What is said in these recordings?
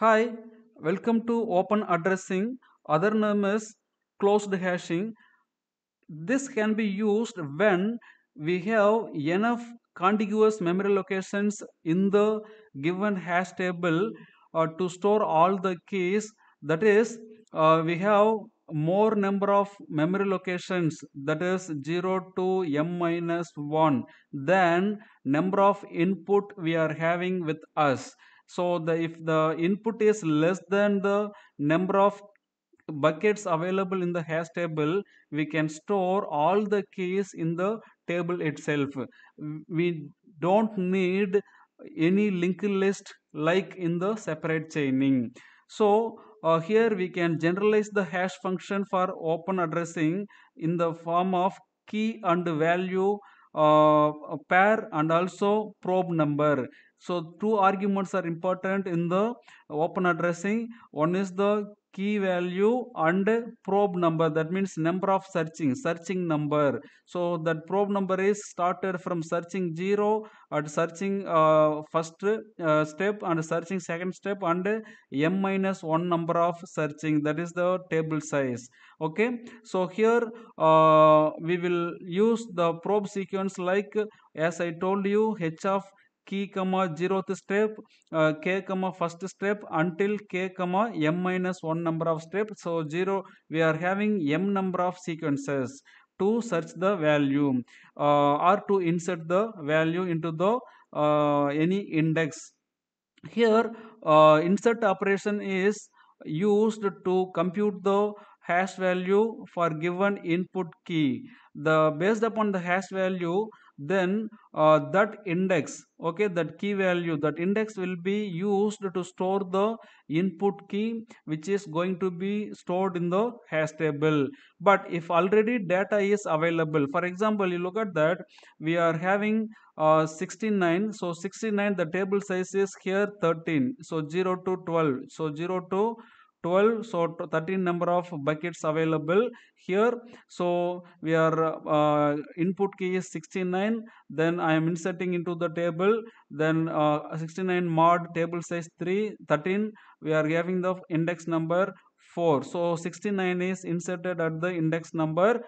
Hi, welcome to open addressing. Other name is closed hashing. This can be used when we have enough contiguous memory locations in the given hash table uh, to store all the keys. That is, uh, we have more number of memory locations that is 0 to m minus 1 than number of input we are having with us so the if the input is less than the number of buckets available in the hash table we can store all the keys in the table itself. We don't need any linked list like in the separate chaining. So uh, here we can generalize the hash function for open addressing in the form of key and value uh, pair and also probe number so two arguments are important in the open addressing. One is the key value and probe number. That means number of searching searching number. So that probe number is started from searching 0 at searching uh, first uh, step and searching second step and m minus 1 number of searching. That is the table size. Okay? So here uh, we will use the probe sequence like as i told you h of key comma zeroth step uh, k comma first step until k comma m minus 1 number of steps so 0 we are having m number of sequences to search the value uh, or to insert the value into the uh, any index. Here uh, insert operation is used to compute the hash value for given input key. The based upon the hash value then uh, that index okay that key value that index will be used to store the input key which is going to be stored in the hash table. But if already data is available for example you look at that we are having uh, 69 so 69 the table size is here 13 so 0 to 12 so 0 to 12 so 13 number of buckets available here. So we are uh, input key is 69 then i am inserting into the table then uh, 69 mod table size 3 13 we are giving the index number 4 so 69 is inserted at the index number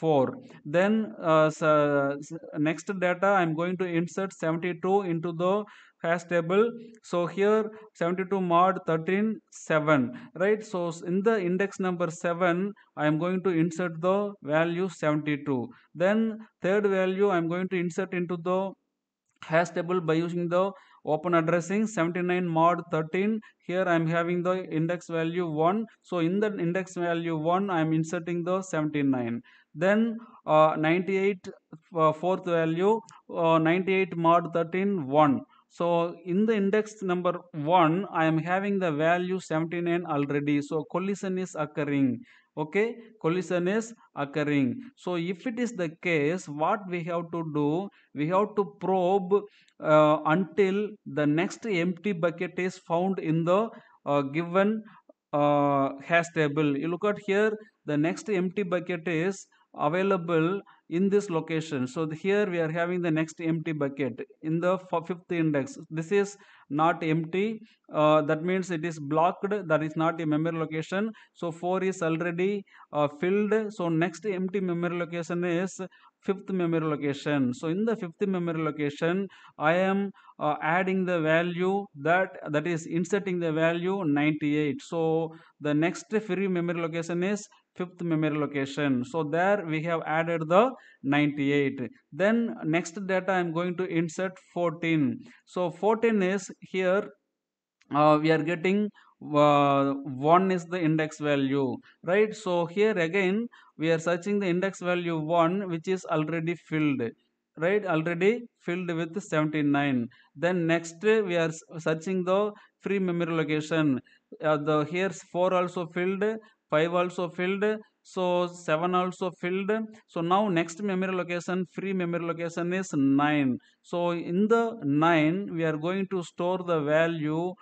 4 then uh, so next data i'm going to insert 72 into the hash table. So here 72 mod 13 7 right? So in the index number 7 i am going to insert the value 72 then third value i am going to insert into the hash table by using the open addressing 79 mod 13 here i am having the index value 1 so in the index value 1 i am inserting the 79 then uh, 98 uh, fourth value uh, 98 mod 13 1 so in the index number 1 i am having the value 79 already. So collision is occurring. Okay? Collision is occurring. So if it is the case what we have to do? We have to probe uh, until the next empty bucket is found in the uh, given uh, hash table. You look at here the next empty bucket is available in this location. So here we are having the next empty bucket in the fifth index. This is not empty uh, that means it is blocked that is not a memory location. So 4 is already uh, filled. So next empty memory location is fifth memory location. So in the fifth memory location i am uh, adding the value that that is inserting the value 98 so the next free memory location is fifth memory location. So there we have added the 98 then next data i'm going to insert 14 so 14 is here uh, we are getting uh, 1 is the index value right? So here again we are searching the index value 1 which is already filled right? Already filled with 79 then next we are searching the free memory location. Uh, the here's 4 also filled 5 also filled so 7 also filled. So now next memory location free memory location is 9 so in the 9 we are going to store the value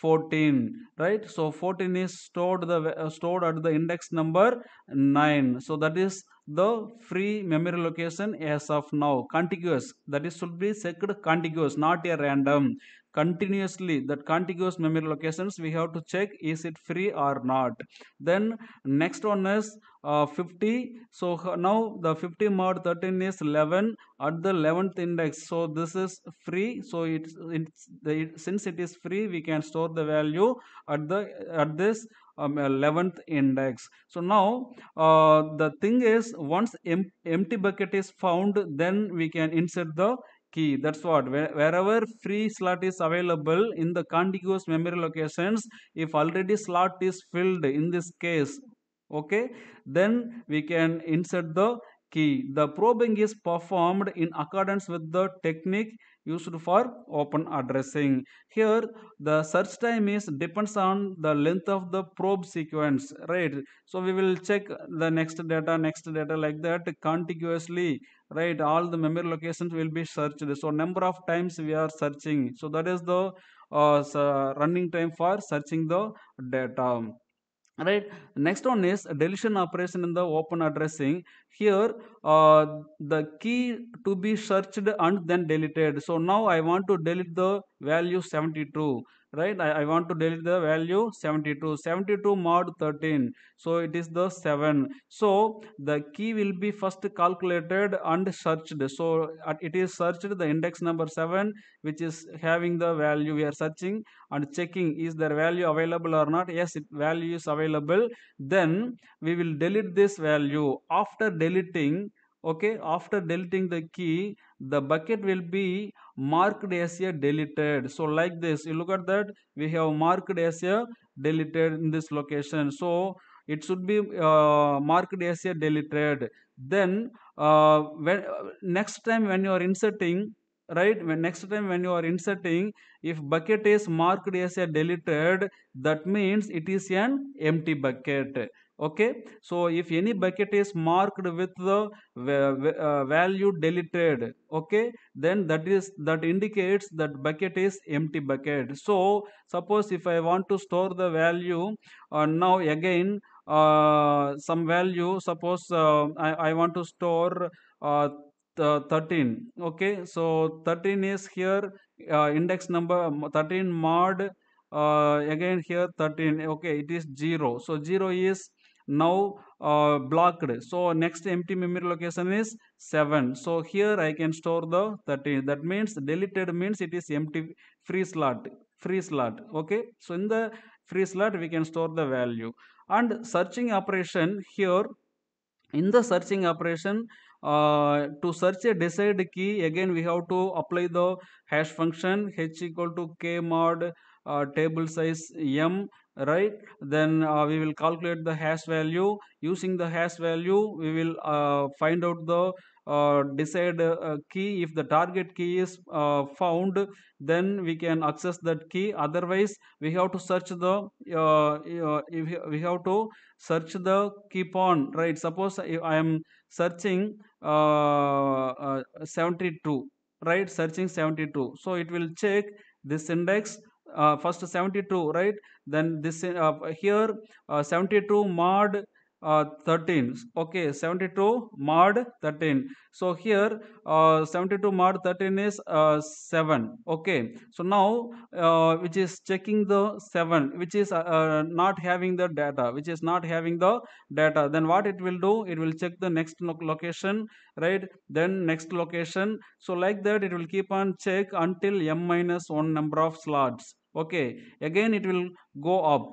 14 right? So 14 is stored the uh, stored at the index number 9 so that is the free memory location as of now contiguous. That is should be checked contiguous not a random. Continuously that contiguous memory locations we have to check is it free or not. Then next one is uh, 50 so now the 50 mod 13 is 11 at the 11th index so this is free. So it's, it's it, since it is free we can store the value. At the at this um, 11th index. So now uh, the thing is once em empty bucket is found then we can insert the key. That's what. Wherever free slot is available in the contiguous memory locations if already slot is filled in this case okay then we can insert the key. The probing is performed in accordance with the technique used for open addressing. Here the search time is depends on the length of the probe sequence right? So we will check the next data next data like that contiguously right? All the memory locations will be searched. So number of times we are searching. So that is the uh, running time for searching the data right? Next one is deletion operation in the open addressing. Here uh, the key to be searched and then deleted. So now i want to delete the value 72 right? I, I, want to delete the value 72 72 mod 13 so it is the 7 so the key will be first calculated and searched. So it is searched the index number 7 which is having the value we are searching and checking is there value available or not? Yes it value is available. Then we will delete this value. After deleting okay after deleting the key the bucket will be marked as a deleted. So like this you look at that we have marked as a deleted in this location. So it should be uh, marked as a deleted. Then uh, when next time when you are inserting right when next time when you are inserting if bucket is marked as a deleted that means it is an empty bucket okay? So if any bucket is marked with the uh, value deleted okay? Then that is that indicates that bucket is empty bucket. So suppose if i want to store the value uh, now again uh, some value suppose uh, I, I want to store uh, 13 okay? So 13 is here uh, index number 13 mod again here 13 okay? It is 0 so 0 is now uh, blocked. So next empty memory location is 7 so here i can store the 13 that means deleted means it is empty free slot free slot. Okay? So in the free slot we can store the value. And searching operation here in the searching operation uh, to search a desired key again we have to apply the hash function h equal to k mod uh, table size m right? Then uh, we will calculate the hash value. Using the hash value we will uh, find out the uh, desired uh, key. If the target key is uh, found then we can access that key. Otherwise we have to search the uh, we have to search the keep on right? Suppose i am searching 72 right? Searching 72 so it will check this index uh, first 72 right? Then this uh, here uh, 72 mod uh, 13 okay 72 mod 13 so here uh, 72 mod 13 is uh, 7 okay so now which is checking the 7 which is not having the data which is not having the data. Then what it will do? It will check the next location right? Then next location. So like that it will keep on check until m minus 1 number of slots okay again it will go up.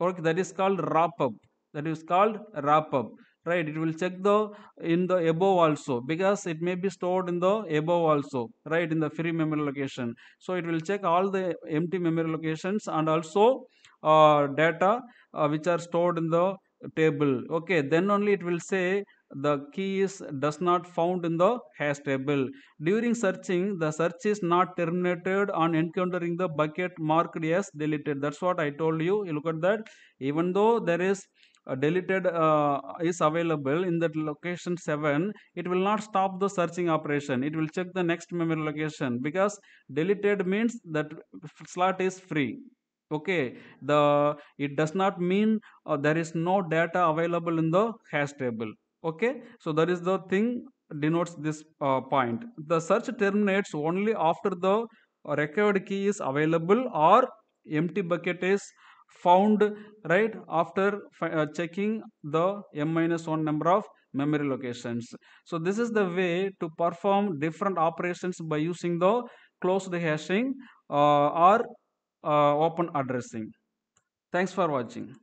Okay that is called wrap up. That is called wrap up right? It will check the in the above also because it may be stored in the above also right? In the free memory location. So it will check all the empty memory locations and also uh, data uh, which are stored in the table. Okay then only it will say the key is does not found in the hash table. During searching the search is not terminated on encountering the bucket marked as deleted. That's what i told you. You look at that. Even though there is a deleted uh, is available in that location 7 it will not stop the searching operation. It will check the next memory location because deleted means that slot is free. Okay. The it does not mean uh, there is no data available in the hash table okay? So that is the thing denotes this uh, point. The search terminates only after the a recovered key is available or empty bucket is found right? After uh, checking the m minus 1 number of memory locations. So this is the way to perform different operations by using the closed hashing uh, or uh, open addressing. Thanks for watching